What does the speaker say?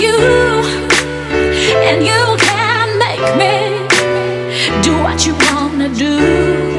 you. And you can make me do what you wanna do.